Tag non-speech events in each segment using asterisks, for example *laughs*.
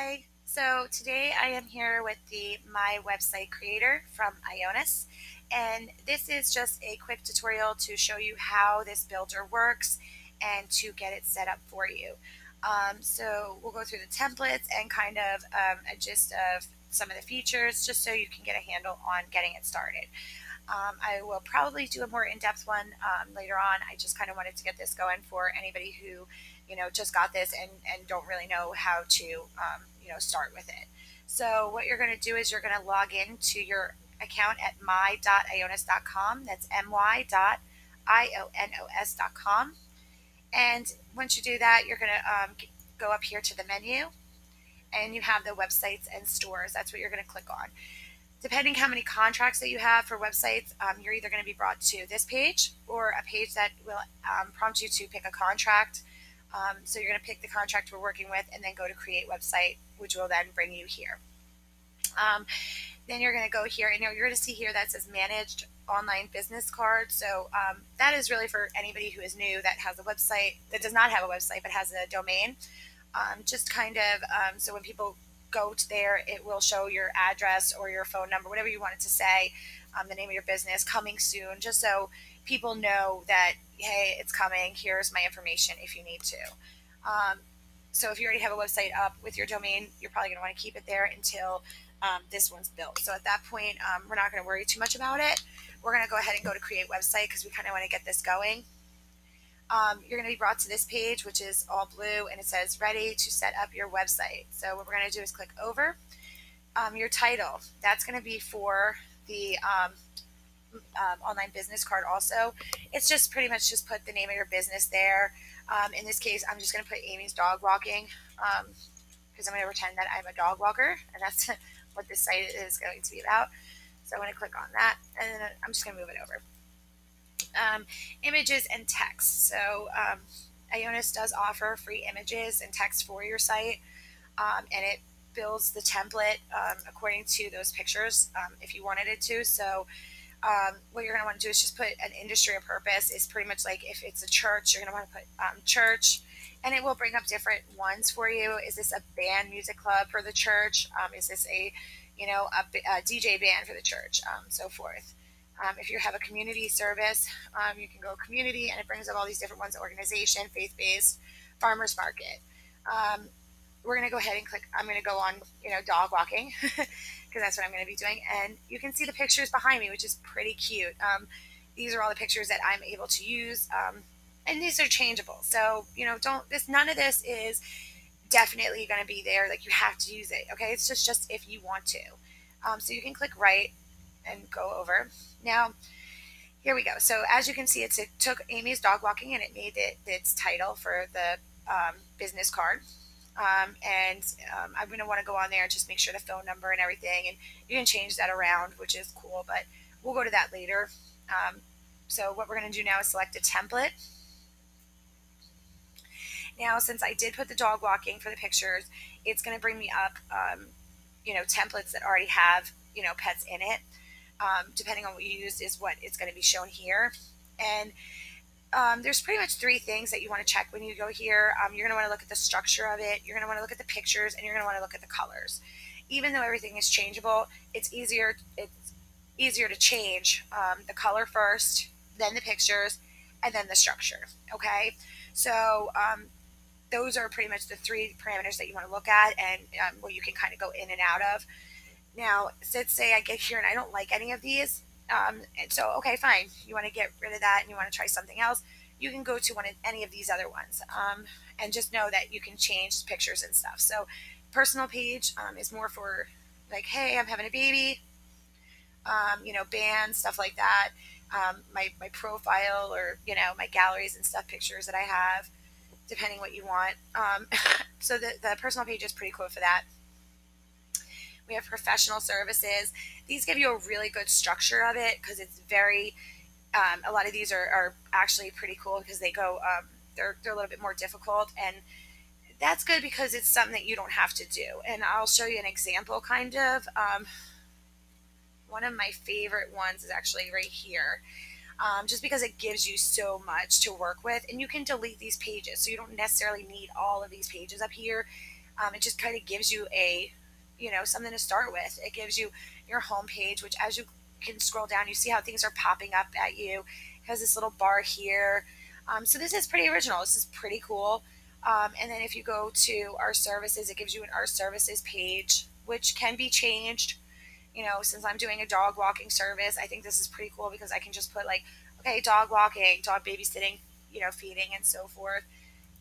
Hi, so today I am here with the My Website Creator from Ionos and this is just a quick tutorial to show you how this builder works and to get it set up for you. Um, so we'll go through the templates and kind of um, a gist of some of the features just so you can get a handle on getting it started. Um, I will probably do a more in-depth one um, later on. I just kind of wanted to get this going for anybody who, you know, just got this and, and don't really know how to, um, you know, start with it. So what you're going to do is you're going to log in to your account at my.ionos.com. That's my.ionos.com. And once you do that, you're going to um, go up here to the menu and you have the websites and stores. That's what you're going to click on depending how many contracts that you have for websites, um, you're either going to be brought to this page or a page that will um, prompt you to pick a contract. Um, so you're going to pick the contract we're working with and then go to create website, which will then bring you here. Um, then you're going to go here and you're going to see here that says managed online business card. So um, that is really for anybody who is new that has a website that does not have a website but has a domain. Um, just kind of so when people go to there, it will show your address or your phone number, whatever you want it to say, um, the name of your business, coming soon, just so people know that, hey, it's coming. Here's my information if you need to. Um, so if you already have a website up with your domain, you're probably going to want to keep it there until um, this one's built. So at that point, um, we're not going to worry too much about it. We're going to go ahead and go to create website because we kind of want to get this going um, you're going to be brought to this page, which is all blue, and it says ready to set up your website. So what we're going to do is click over. Um, your title, that's going to be for the um, online business card also. It's just pretty much just put the name of your business there. Um, in this case, I'm just going to put Amy's dog walking because um, I'm going to pretend that I'm a dog walker, and that's *laughs* what this site is going to be about. So I'm going to click on that, and then I'm just going to move it over um, images and text. So um, Ionos does offer free images and text for your site, um, and it builds the template um, according to those pictures um, if you wanted it to. So um, what you're going to want to do is just put an industry or purpose. Is pretty much like if it's a church, you're going to want to put church and it will bring up different ones for you. Is this a band music club for the church? Um, is this a, you know, a, a DJ band for the church? Um, so forth. Um, if you have a community service, um, you can go community and it brings up all these different ones organization, faith based, farmers market. Um, we're going to go ahead and click, I'm going to go on, you know, dog walking *laughs* because that's what I'm going to be doing. And you can see the pictures behind me, which is pretty cute. Um, these are all the pictures that I'm able to use. Um, and these are changeable. So, you know, don't, this, none of this is definitely going to be there. Like you have to use it. Okay. It's just, just if you want to. Um, so you can click right and go over. Now, here we go. So as you can see, it took Amy's dog walking and it made it its title for the um, business card. Um, and um, I'm going to want to go on there and just make sure the phone number and everything. And you can change that around, which is cool, but we'll go to that later. Um, so what we're going to do now is select a template. Now, since I did put the dog walking for the pictures, it's going to bring me up, um, you know, templates that already have, you know, pets in it um, depending on what you use, is what it's going to be shown here. And um, there's pretty much three things that you want to check when you go here. Um, you're going to want to look at the structure of it, you're going to want to look at the pictures, and you're going to want to look at the colors. Even though everything is changeable, it's easier it's easier to change um, the color first, then the pictures, and then the structure. Okay, so um, those are pretty much the three parameters that you want to look at, and um, what you can kind of go in and out of. Now, let's say I get here and I don't like any of these. Um, and so, okay, fine. You want to get rid of that and you want to try something else. You can go to one of any of these other ones um, and just know that you can change pictures and stuff. So, personal page um, is more for like, hey, I'm having a baby, um, you know, band, stuff like that. Um, my, my profile or, you know, my galleries and stuff, pictures that I have, depending what you want. Um, *laughs* so, the, the personal page is pretty cool for that. We have professional services. These give you a really good structure of it because it's very, um, a lot of these are, are actually pretty cool because they go, um, they're, they're a little bit more difficult. And that's good because it's something that you don't have to do. And I'll show you an example kind of. Um, one of my favorite ones is actually right here. Um, just because it gives you so much to work with and you can delete these pages so you don't necessarily need all of these pages up here Um, it just kind of gives you a, you know, something to start with. It gives you your home page, which as you can scroll down, you see how things are popping up at you. It has this little bar here. Um, so this is pretty original. This is pretty cool. Um, and then if you go to our services, it gives you an our services page, which can be changed. You know, since I'm doing a dog walking service, I think this is pretty cool because I can just put like, okay, dog walking, dog babysitting, you know, feeding and so forth.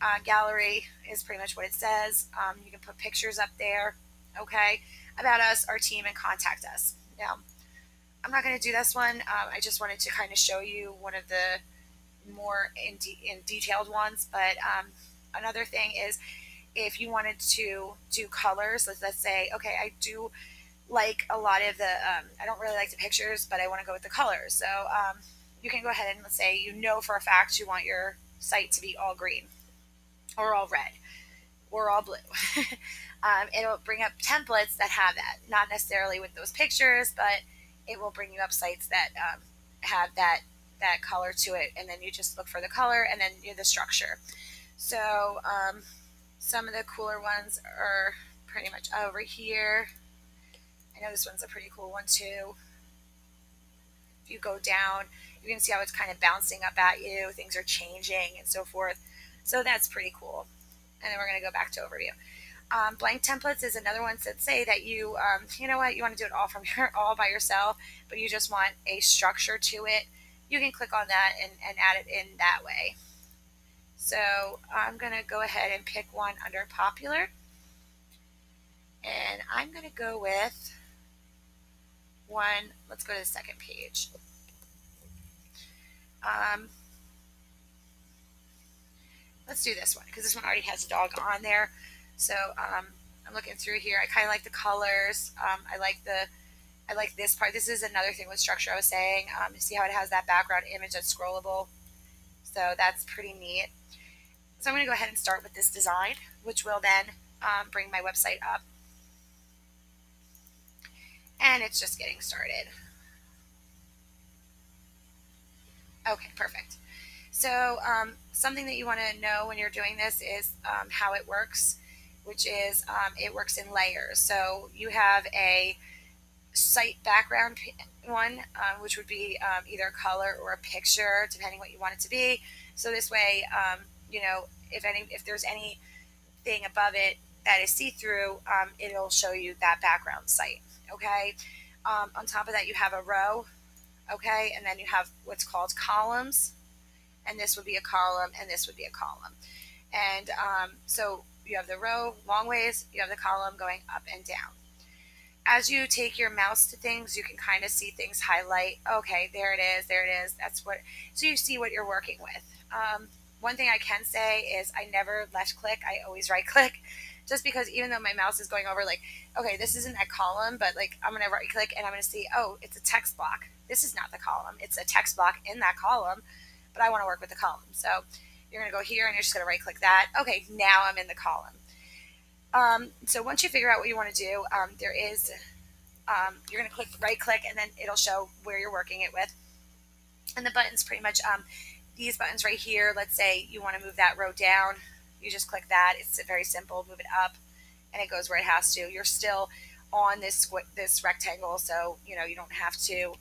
Uh, gallery is pretty much what it says. Um, you can put pictures up there, okay, about us, our team, and contact us. Now, I'm not going to do this one. Um, I just wanted to kind of show you one of the more in, de- in detailed ones. But um, another thing is if you wanted to do colors, let's, let's say, okay, I do like a lot of the, um, I don't really like the pictures, but I want to go with the colors. So um, you can go ahead and let's say you know for a fact you want your site to be all green or all red or all blue. *laughs* um, it'll bring up templates that have that, not necessarily with those pictures, but it will bring you up sites that um, have that that color to it, and then you just look for the color and then you the structure. So um, some of the cooler ones are pretty much over here. I know this one's a pretty cool one too. If you go down, you can see how it's kind of bouncing up at you. Things are changing and so forth. So that's pretty cool. And then we're going to go back to overview. Um, blank templates is another one that say that you, um, you know what, you want to do it all from *laughs* here, all by yourself, but you just want a structure to it. You can click on that and, and add it in that way. So I'm going to go ahead and pick one under popular. And I'm going to go with one, let's go to the second page. Um, let's do this one because this one already has a dog on there. So um, I'm looking through here. I kind of like the colors. Um, I like the I like this part. This is another thing with structure I was saying. Um, see how it has that background image that's scrollable. So that's pretty neat. So I'm going to go ahead and start with this design, which will then um, bring my website up. And it's just getting started. Okay, perfect. So um, something that you want to know when you're doing this is um, how it works, which is um, it works in layers. So you have a site background one, um, which would be um, either color or a picture, depending what you want it to be. So this way, um, you know, if any, if there's anything above it that is see-through, it'll show you that background site. Okay. on top of that, you have a row. Okay, and then you have what's called columns and this would be a column, and this would be a column. And um, so you have the row long ways, you have the column going up and down. As you take your mouse to things, you can kind of see things highlight. Okay, there it is, there it is. That's what, so you see what you're working with. Um, one thing I can say is I never left click, I always right *laughs* click just because even though my mouse is going over like okay this isn't that column but like i'm going to right click and i'm going to see oh it's a text block this is not the column it's a text block in that column but I want to work with the column. So you're going to go here and you're just going to right click that. Okay, now I'm in the column. Um, so once you figure out what you want to do, um, there is, um, you're going to click right click and then it'll show where you're working it with. And the buttons pretty much, um, these buttons right here, let's say you want to move that row down, you just click that. It's very simple, move it up and it goes where it has to. You're still on this this rectangle, so you know you don't have to,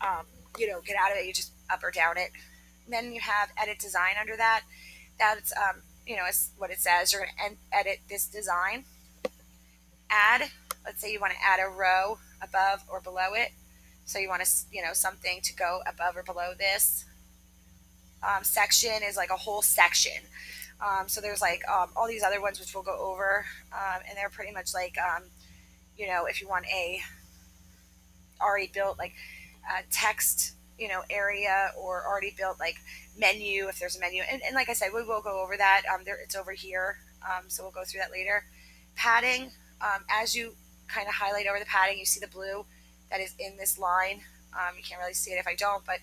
um, you know, get out of it. You just up or down it then you have edit design under that. That's, um, you know, it's what it says. You're going to edit this design. Add, let's say you want to add a row above or below it. So you want to, you know, something to go above or below this. Um, section is like a whole section. Um, so there's like um, all these other ones which we'll go over, um, and they're pretty much like, um, you know, if you want a already built like uh, text you know area or already built like menu if there's a menu. And, and like i said we will go over that um, there it's over here um, so we'll go through that later. Padding um, as you kind of highlight over the padding you see the blue that is in this line. Um, you can't really see it if i don't but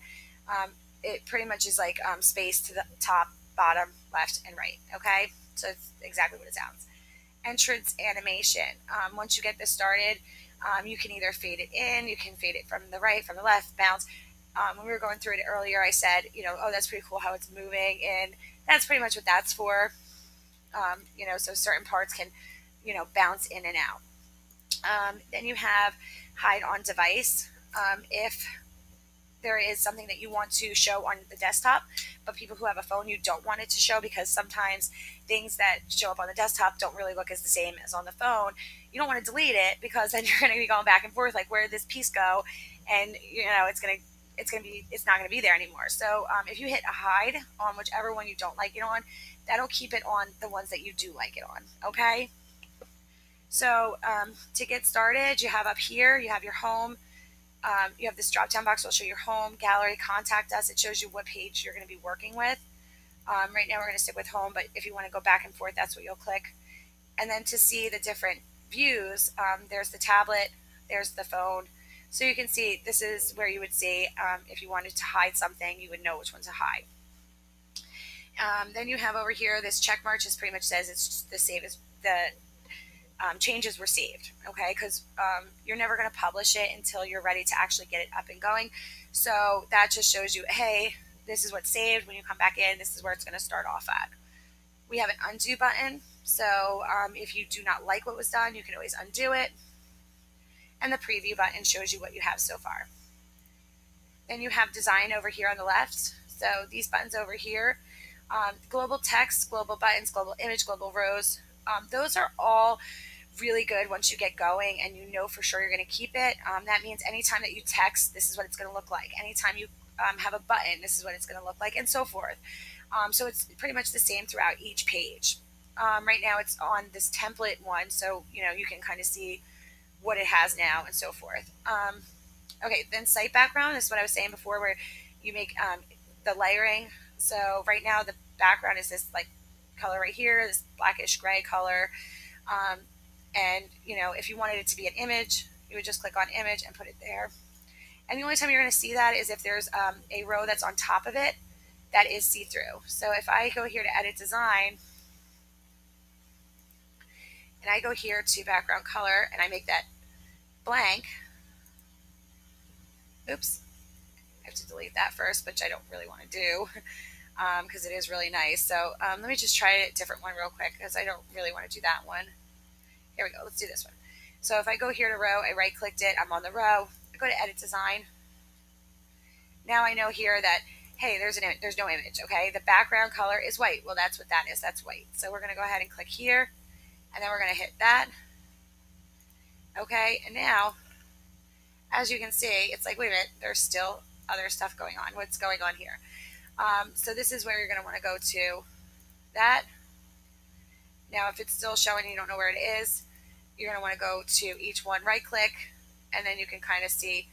um, it pretty much is like um, space to the top bottom left and right okay? So it's exactly what it sounds. Entrance animation once you get this started you can either fade it in you can fade it from the right from the left bounce um, when we were going through it earlier, I said, you know, oh, that's pretty cool how it's moving, and that's pretty much what that's for. Um, you know, so certain parts can you know, bounce in and out. Um, then you have hide on device. Um, if there is something that you want to show on the desktop, but people who have a phone, you don't want it to show because sometimes things that show up on the desktop don't really look as the same as on the phone. You don't want to delete it because then *laughs* you're going to be going back and forth like where did this piece go, and you know it's going to it's going to be it's not going to be there anymore. So um, if you hit hide on whichever one you don't like it on, that'll keep it on the ones that you do like it on. Okay. So um, to get started, you have up here you have your home um, you have this drop down box will show your home, gallery, contact us. It shows you what page you're going to be working with. Um, right now we're going to stick with home, but if you want to go back and forth, that's what you'll click. And then to see the different views, um, there's the tablet, there's the phone. So you can see this is where you would see um, if you wanted to hide something, you would know which one to hide. Um, then you have over here this check mark just pretty much says it's the save as the um, changes were saved, okay? Because um, you're never going to publish it until you're ready to actually get it up and going. So that just shows you, hey, this is what's saved. When you come back in, this is where it's going to start off at. We have an undo button. So um, if you do not like what was done, you can always undo it. And the preview button shows you what you have so far. Then you have design over here on the left. So these buttons over here, um, global text, global buttons, global image, global rows, um, those are all really good once you get going and you know for sure you're going to keep it. Um, that means anytime that you text, this is what it's going to look like. Anytime you um, have a button, this is what it's going to look like, and so forth. Um, so it's pretty much the same throughout each page. Um, right now it's on this template one, so you know you can kind of see what it has now and so forth. Um, okay, then site background is what I was saying before, where you make um, the layering. So right now the background is this like color right here, this blackish gray color. Um, and, you know, if you wanted it to be an image, you would just click on image and put it there. And the only time you're going to see that is if there's um, a row that's on top of it that is see-through. So if I go here to edit design, and I go here to background color and I make that blank, oops, I have to delete that first, which I don't really want to do because *laughs* um, it is really nice. So um, let me just try a different one real quick because I don't really want to do that one. Here we go. Let's do this one. So if I go here to row, I right clicked it, I'm on the row, I go to edit design. Now I know here that, hey, there's an there's no image, okay? The background color is white. Well, that's what that is. That's white. So we're going to go ahead and click here, and then we're going to hit that. Okay, and now, as you can see, it's like, wait a minute, there's still other stuff going on. What's going on here? Um, so this is where you're going to want to go to that. Now, if it's still showing you don't know where it is, you're going to want to go to each one, right click, and then you can kind of see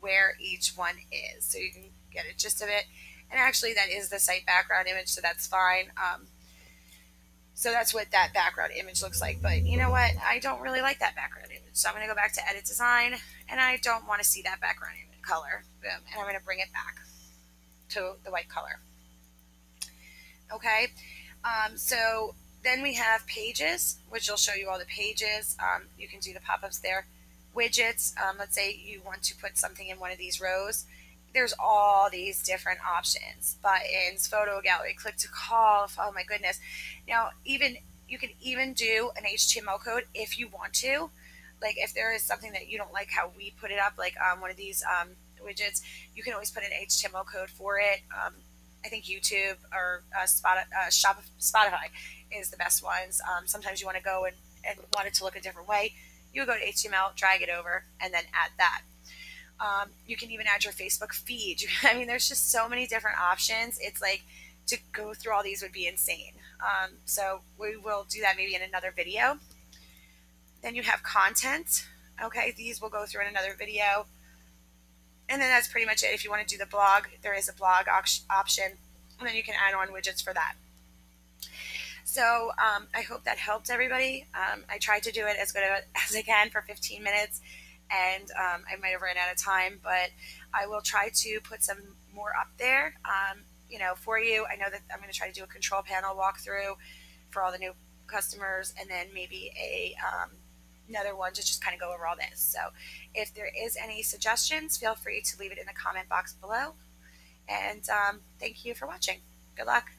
where each one is. So you can get a gist of it. And actually, that is the site background image, so that's fine. Um, so that's what that background image looks like. But you know what? I don't really like that background image. So I'm going to go back to edit design, and I don't want to see that background image color. Boom. And I'm going to bring it back to the white color. Okay. Um, so then we have pages, which will show you all the pages. Um, you can do the pop-ups there. Widgets, um, let's say you want to put something in one of these rows. There's all these different options. Buttons, photo gallery, click to call. Oh my goodness. Now, even you can even do an HTML code if you want to. Like if there is something that you don't like how we put it up, like um, one of these um, widgets, you can always put an HTML code for it. Um, I think YouTube or uh, Spotify, uh, Spotify is the best ones. Um, sometimes you want to go and, and want it to look a different way. You would go to HTML, drag it over, and then add that. Um, you can even add your Facebook feed. *laughs* I mean, there's just so many different options. It's like to go through all these would be insane. Um, so we will do that maybe in another video. Then you have content. Okay, these will go through in another video. And then that's pretty much it. If you want to do the blog, there is a blog option, and then you can add on widgets for that. So um, I hope that helped everybody. Um, I tried to do it as good *laughs* as I can for 15 minutes, and um, I might have ran out of time, but I will try to put some more up there, um, you know, for you. I know that I'm going to try to do a control panel walkthrough for all the new customers, and then maybe a um, another one to just kind of go over all this. So if there is any suggestions, feel free to leave it in the comment box below. And um, thank you for watching. Good luck.